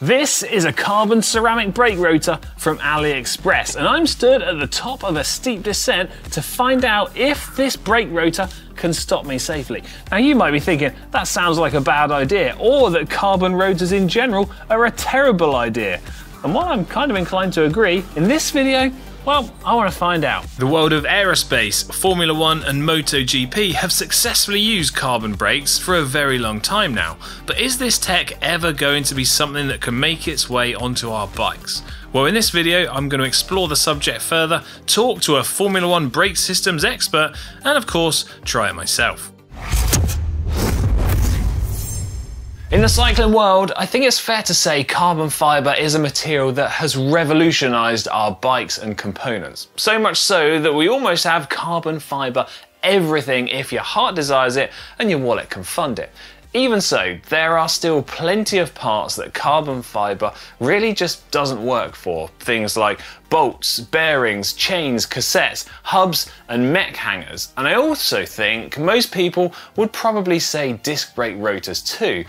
This is a carbon ceramic brake rotor from AliExpress and I'm stood at the top of a steep descent to find out if this brake rotor can stop me safely. Now you might be thinking that sounds like a bad idea or that carbon rotors in general are a terrible idea. And while I'm kind of inclined to agree, in this video well, I want to find out. The world of aerospace, Formula One, and MotoGP have successfully used carbon brakes for a very long time now. But is this tech ever going to be something that can make its way onto our bikes? Well, in this video, I'm going to explore the subject further, talk to a Formula One brake systems expert, and of course, try it myself. In the cycling world, I think it's fair to say carbon fibre is a material that has revolutionised our bikes and components. So much so that we almost have carbon fibre everything if your heart desires it and your wallet can fund it. Even so, there are still plenty of parts that carbon fibre really just doesn't work for. Things like bolts, bearings, chains, cassettes, hubs, and mech hangers. And I also think most people would probably say disc brake rotors too.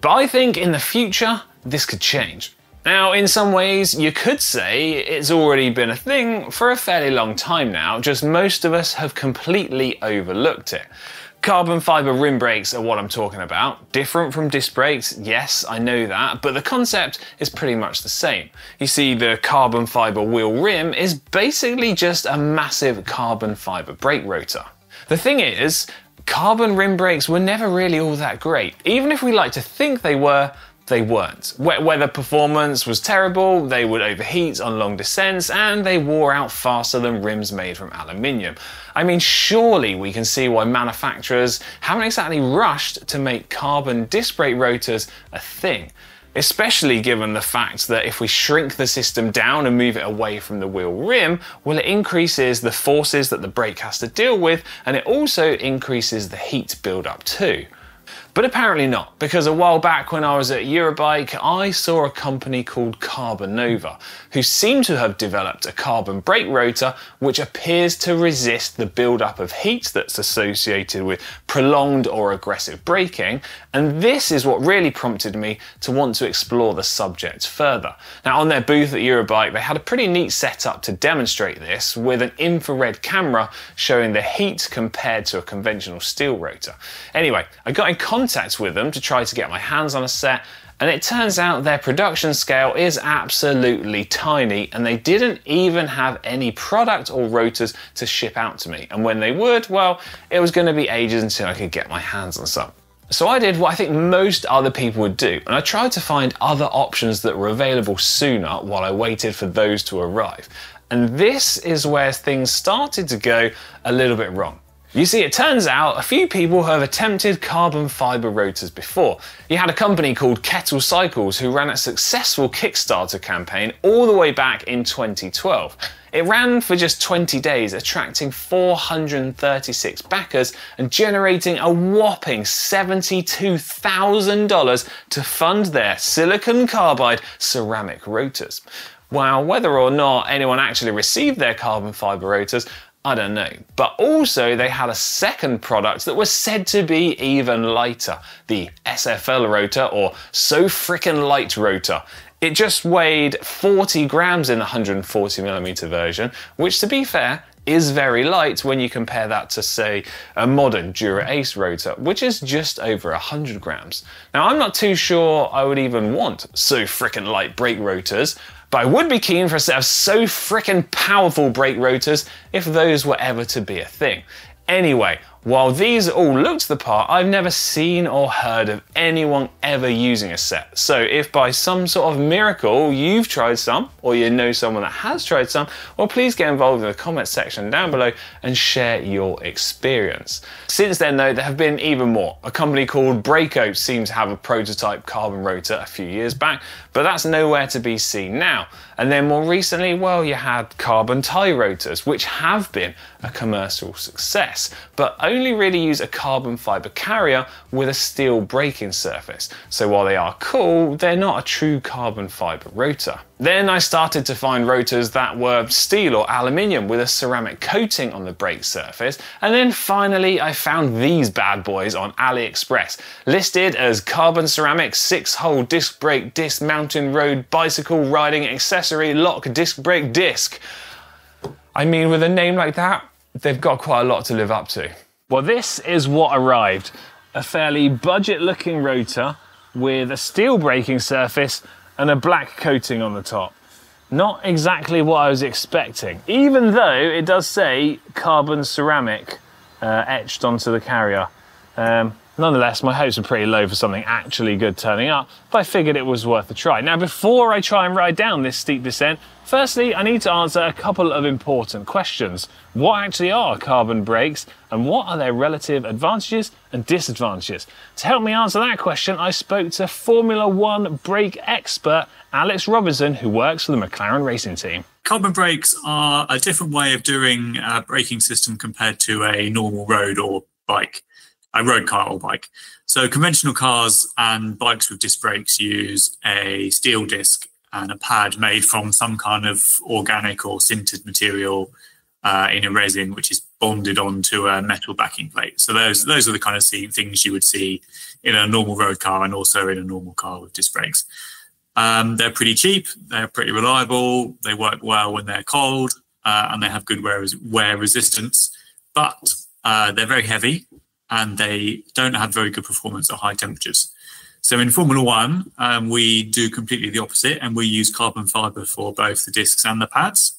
But I think in the future, this could change. Now, in some ways, you could say it's already been a thing for a fairly long time now, just most of us have completely overlooked it. Carbon fibre rim brakes are what I'm talking about. Different from disc brakes, yes, I know that, but the concept is pretty much the same. You see, the carbon fibre wheel rim is basically just a massive carbon fibre brake rotor. The thing is, carbon rim brakes were never really all that great. Even if we like to think they were, they weren't. Wet weather performance was terrible, they would overheat on long descents, and they wore out faster than rims made from aluminium. I mean, surely we can see why manufacturers haven't exactly rushed to make carbon disc brake rotors a thing especially given the fact that if we shrink the system down and move it away from the wheel rim, well, it increases the forces that the brake has to deal with, and it also increases the heat buildup too. But apparently not, because a while back when I was at Eurobike, I saw a company called Carbonova, who seem to have developed a carbon brake rotor which appears to resist the buildup of heat that's associated with prolonged or aggressive braking, and this is what really prompted me to want to explore the subject further. Now, on their booth at Eurobike, they had a pretty neat setup to demonstrate this with an infrared camera showing the heat compared to a conventional steel rotor. Anyway, I got in contact with them to try to get my hands on a set and it turns out their production scale is absolutely tiny and they didn't even have any product or rotors to ship out to me. And when they would, well, it was going to be ages until I could get my hands on some. So I did what I think most other people would do, and I tried to find other options that were available sooner while I waited for those to arrive. And this is where things started to go a little bit wrong. You see, it turns out a few people have attempted carbon fibre rotors before. You had a company called Kettle Cycles who ran a successful Kickstarter campaign all the way back in 2012. It ran for just 20 days, attracting 436 backers and generating a whopping $72,000 to fund their silicon carbide ceramic rotors. While whether or not anyone actually received their carbon fibre rotors, I don't know. But also, they had a second product that was said to be even lighter the SFL rotor, or So Frickin' Light rotor. It just weighed 40 grams in the 140mm version, which, to be fair, is very light when you compare that to, say, a modern Dura Ace rotor, which is just over 100 grams. Now, I'm not too sure I would even want so frickin' light brake rotors. But I would be keen for a set of so frickin' powerful brake rotors if those were ever to be a thing. Anyway, while these all looked the part, I've never seen or heard of anyone ever using a set. So if by some sort of miracle you've tried some, or you know someone that has tried some, well please get involved in the comment section down below and share your experience. Since then though, there have been even more. A company called Brakeoat seems to have a prototype carbon rotor a few years back, but that's nowhere to be seen now. And then more recently, well, you had Carbon-Ti rotors, which have been a commercial success, but only really use a carbon fibre carrier with a steel braking surface. So while they are cool, they're not a true carbon fibre rotor. Then I started to find rotors that were steel or aluminium with a ceramic coating on the brake surface. And then finally I found these bad boys on AliExpress, listed as carbon ceramic 6-hole disc brake disc mountain road bicycle riding accessory lock disc brake disc. I mean, with a name like that, they've got quite a lot to live up to. Well, this is what arrived. A fairly budget looking rotor with a steel braking surface and a black coating on the top. Not exactly what I was expecting, even though it does say carbon ceramic uh, etched onto the carrier. Um, Nonetheless, my hopes are pretty low for something actually good turning up, but I figured it was worth a try. Now, before I try and ride down this steep descent, firstly, I need to answer a couple of important questions. What actually are carbon brakes, and what are their relative advantages and disadvantages? To help me answer that question, I spoke to Formula One brake expert Alex Robinson, who works for the McLaren racing team. Carbon brakes are a different way of doing a braking system compared to a normal road or bike a road car or bike. So conventional cars and bikes with disc brakes use a steel disc and a pad made from some kind of organic or sintered material uh, in a resin, which is bonded onto a metal backing plate. So those those are the kind of things you would see in a normal road car and also in a normal car with disc brakes. Um, they're pretty cheap. They're pretty reliable. They work well when they're cold, uh, and they have good wear, wear resistance. But uh, they're very heavy, and they don't have very good performance at high temperatures. So in Formula One, um, we do completely the opposite, and we use carbon fiber for both the discs and the pads,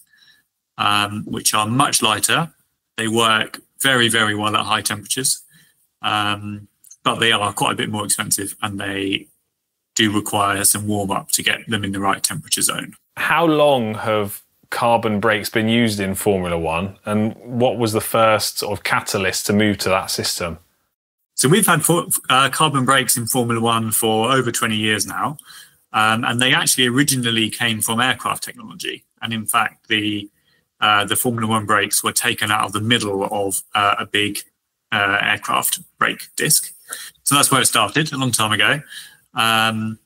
um, which are much lighter. They work very, very well at high temperatures, um, but they are quite a bit more expensive, and they do require some warm up to get them in the right temperature zone. How long have carbon brakes been used in Formula One, and what was the first sort of catalyst to move to that system? So we've had for, uh, carbon brakes in Formula One for over 20 years now, um, and they actually originally came from aircraft technology. And in fact, the uh, the Formula One brakes were taken out of the middle of uh, a big uh, aircraft brake disc. So that's where it started a long time ago. Um,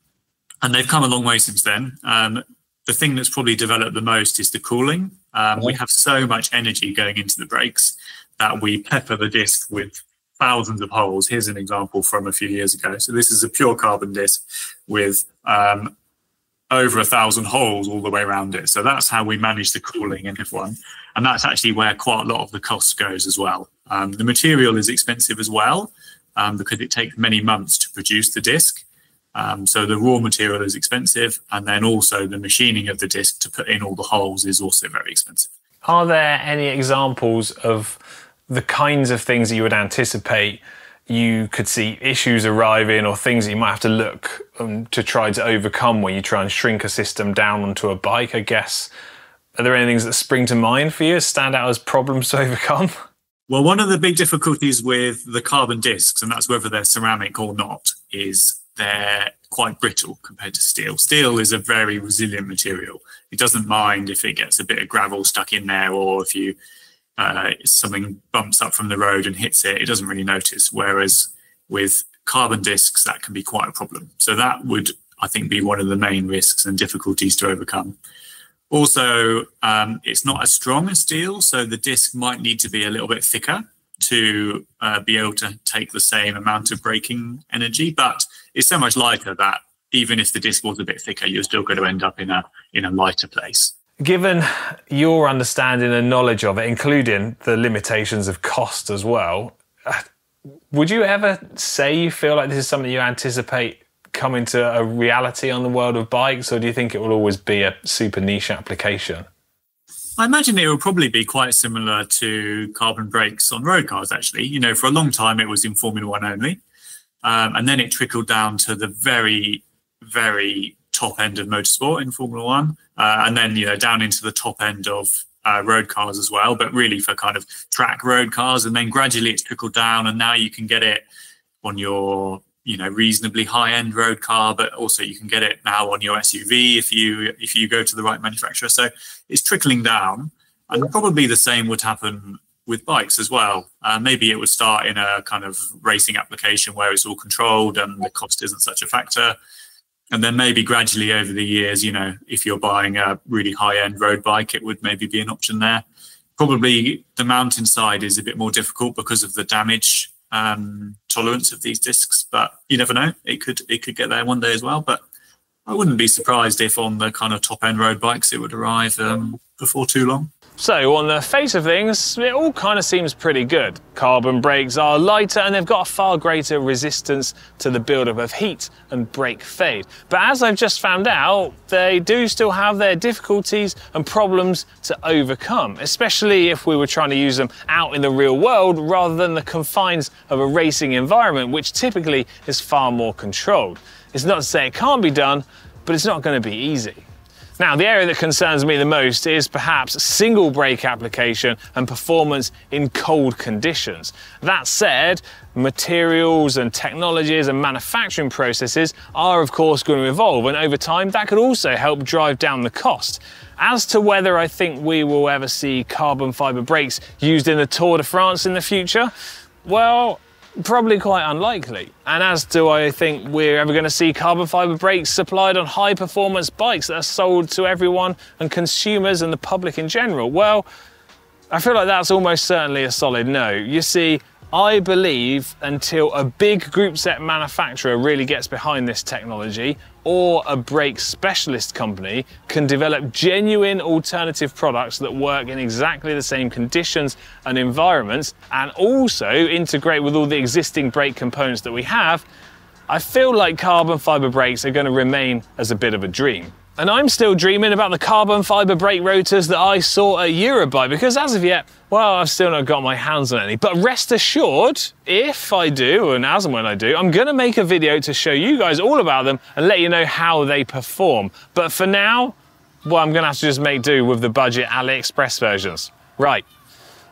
and they've come a long way since then. Um, the thing that's probably developed the most is the cooling. Um, we have so much energy going into the brakes that we pepper the disc with thousands of holes. Here's an example from a few years ago. So this is a pure carbon disc with um, over a thousand holes all the way around it. So that's how we manage the cooling in F1. And that's actually where quite a lot of the cost goes as well. Um, the material is expensive as well um, because it takes many months to produce the disc. Um, so the raw material is expensive, and then also the machining of the disc to put in all the holes is also very expensive. Are there any examples of the kinds of things that you would anticipate you could see issues arriving or things that you might have to look um, to try to overcome when you try and shrink a system down onto a bike, I guess? Are there any things that spring to mind for you, stand out as problems to overcome? Well, one of the big difficulties with the carbon discs, and that's whether they're ceramic or not, is they're quite brittle compared to steel. Steel is a very resilient material. It doesn't mind if it gets a bit of gravel stuck in there or if you uh, something bumps up from the road and hits it, it doesn't really notice. Whereas with carbon discs, that can be quite a problem. So that would, I think, be one of the main risks and difficulties to overcome. Also, um, it's not as strong as steel, so the disc might need to be a little bit thicker to uh, be able to take the same amount of braking energy. But it's so much lighter that even if the disc was a bit thicker, you're still going to end up in a in a lighter place. Given your understanding and knowledge of it, including the limitations of cost as well, uh, would you ever say you feel like this is something you anticipate coming to a reality on the world of bikes, or do you think it will always be a super niche application? I imagine it will probably be quite similar to carbon brakes on road cars, actually. You know, for a long time it was in Formula One only. Um, and then it trickled down to the very, very top end of motorsport in Formula One, uh, and then you know down into the top end of uh, road cars as well, but really for kind of track road cars. And then gradually it's trickled down, and now you can get it on your you know reasonably high end road car, but also you can get it now on your SUV if you if you go to the right manufacturer. So it's trickling down, and probably the same would happen with bikes as well. Uh, maybe it would start in a kind of racing application where it's all controlled and the cost isn't such a factor. And then maybe gradually over the years, you know, if you're buying a really high end road bike, it would maybe be an option there. Probably the mountainside is a bit more difficult because of the damage um, tolerance of these discs, but you never know. It could it could get there one day as well. But I wouldn't be surprised if on the kind of top end road bikes it would arrive um, before too long. So, on the face of things, it all kind of seems pretty good. Carbon brakes are lighter and they've got a far greater resistance to the buildup of heat and brake fade. But as I've just found out, they do still have their difficulties and problems to overcome, especially if we were trying to use them out in the real world rather than the confines of a racing environment, which typically is far more controlled. It's not to say it can't be done, but it's not going to be easy. Now, the area that concerns me the most is perhaps single brake application and performance in cold conditions. That said, materials and technologies and manufacturing processes are of course going to evolve and over time that could also help drive down the cost. As to whether I think we will ever see carbon fibre brakes used in the Tour de France in the future, well, Probably quite unlikely. And as do I think we're ever going to see carbon fibre brakes supplied on high performance bikes that are sold to everyone and consumers and the public in general? Well, I feel like that's almost certainly a solid no. You see, I believe until a big group set manufacturer really gets behind this technology or a brake specialist company can develop genuine alternative products that work in exactly the same conditions and environments and also integrate with all the existing brake components that we have, I feel like carbon fiber brakes are going to remain as a bit of a dream. And I'm still dreaming about the carbon fibre brake rotors that I saw at Eurobike because as of yet, well, I've still not got my hands on any. But rest assured, if I do, and as and when I do, I'm going to make a video to show you guys all about them and let you know how they perform. But for now, well, I'm going to have to just make do with the budget AliExpress versions. Right,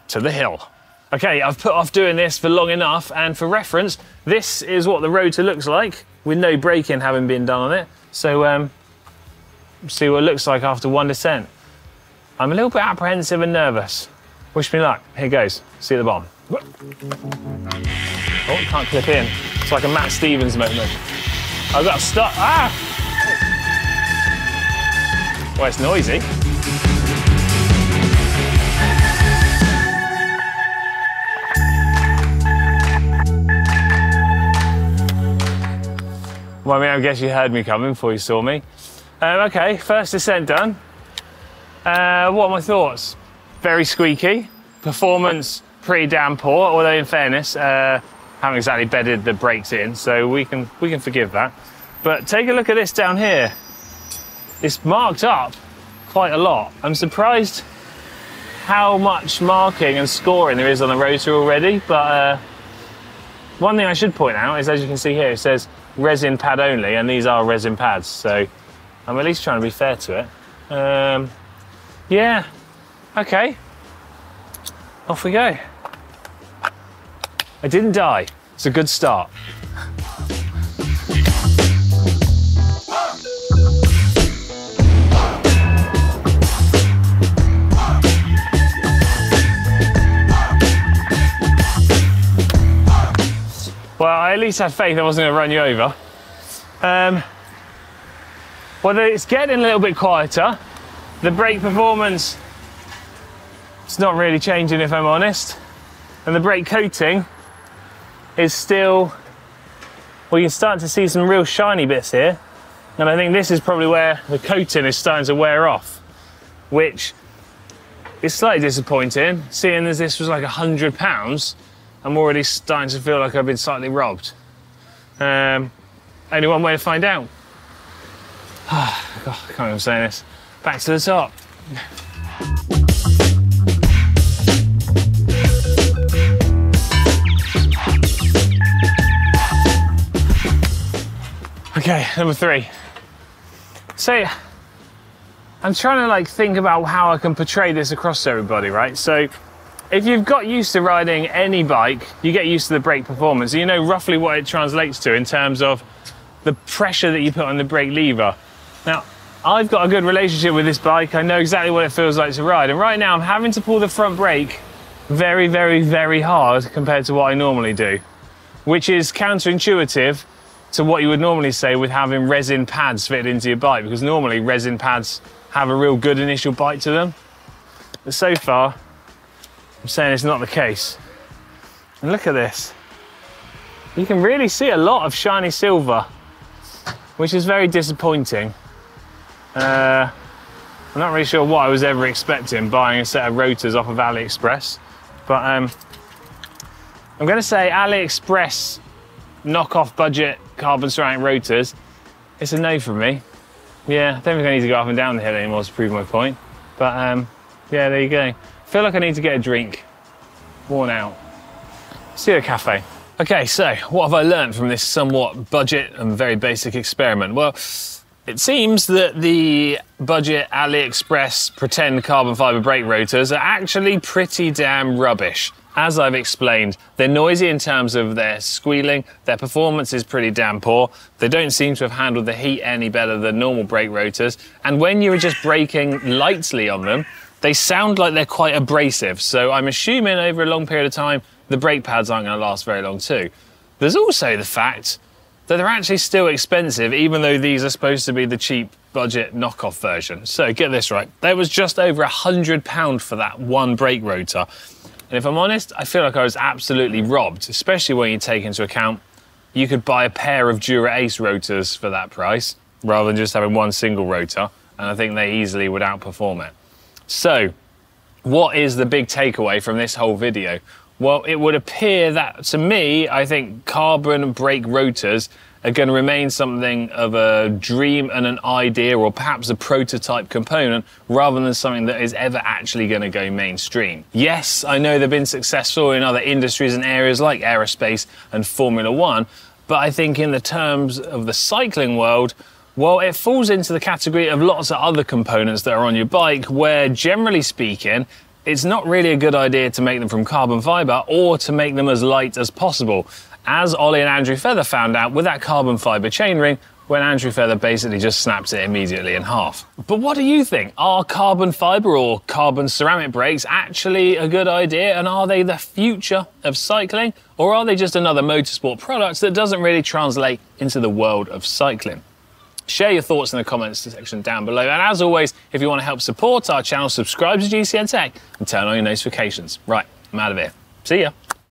to the hill. Okay, I've put off doing this for long enough, and for reference, this is what the rotor looks like with no braking having been done on it. So, um, see what it looks like after one descent. I'm a little bit apprehensive and nervous. Wish me luck. Here goes. See you at the bottom. Oh, can't clip in. It's like a Matt Stephens moment. I've got stop. Ah! Well, it's noisy. Well, I mean, I guess you heard me coming before you saw me. Um, okay, first descent done. Uh, what are my thoughts? Very squeaky. Performance pretty damn poor, although in fairness, uh, haven't exactly bedded the brakes in, so we can we can forgive that. But take a look at this down here. It's marked up quite a lot. I'm surprised how much marking and scoring there is on the rotor already, but uh, one thing I should point out is, as you can see here, it says resin pad only, and these are resin pads, so I'm at least trying to be fair to it. Um, yeah, okay. Off we go. I didn't die. It's a good start. Well, I at least had faith I wasn't going to run you over. Um, well, it's getting a little bit quieter. The brake performance is not really changing, if I'm honest. And the brake coating is still, well, you can start to see some real shiny bits here. And I think this is probably where the coating is starting to wear off, which is slightly disappointing, seeing as this was like a hundred pounds. I'm already starting to feel like I've been slightly robbed. Um, only one way to find out. God, I can't even say this. Back to the top. Okay, number three. So, I'm trying to like think about how I can portray this across to everybody, right? So, if you've got used to riding any bike, you get used to the brake performance. You know roughly what it translates to in terms of the pressure that you put on the brake lever now, I've got a good relationship with this bike. I know exactly what it feels like to ride. And right now I'm having to pull the front brake very, very, very hard compared to what I normally do, which is counterintuitive to what you would normally say with having resin pads fitted into your bike, because normally resin pads have a real good initial bite to them. But so far, I'm saying it's not the case. And look at this. You can really see a lot of shiny silver, which is very disappointing. Uh, I'm not really sure what I was ever expecting buying a set of rotors off of AliExpress, but um, I'm going to say AliExpress knockoff budget carbon ceramic rotors. It's a no for me. Yeah, I don't think I need to go up and down the hill anymore to prove my point. But um, yeah, there you go. I feel like I need to get a drink. Worn out. See you at a cafe. Okay, so what have I learned from this somewhat budget and very basic experiment? Well, it seems that the budget AliExpress pretend carbon fiber brake rotors are actually pretty damn rubbish. As I've explained, they're noisy in terms of their squealing, their performance is pretty damn poor, they don't seem to have handled the heat any better than normal brake rotors, and when you're just braking lightly on them, they sound like they're quite abrasive. So I'm assuming over a long period of time, the brake pads aren't going to last very long too. There's also the fact that they're actually still expensive, even though these are supposed to be the cheap budget knockoff version. So get this right, there was just over a hundred pound for that one brake rotor. And if I'm honest, I feel like I was absolutely robbed, especially when you take into account you could buy a pair of Dura Ace rotors for that price, rather than just having one single rotor, and I think they easily would outperform it. So, what is the big takeaway from this whole video? Well, it would appear that to me, I think carbon brake rotors are going to remain something of a dream and an idea, or perhaps a prototype component, rather than something that is ever actually going to go mainstream. Yes, I know they've been successful in other industries and areas like aerospace and Formula One, but I think in the terms of the cycling world, well, it falls into the category of lots of other components that are on your bike, where generally speaking, it's not really a good idea to make them from carbon fibre or to make them as light as possible. As Ollie and Andrew Feather found out with that carbon fibre chainring, when Andrew Feather basically just snaps it immediately in half. But what do you think? Are carbon fibre or carbon ceramic brakes actually a good idea? And are they the future of cycling? Or are they just another motorsport product that doesn't really translate into the world of cycling? Share your thoughts in the comments section down below. And as always, if you want to help support our channel, subscribe to GCN Tech and turn on your notifications. Right, I'm out of here. See ya.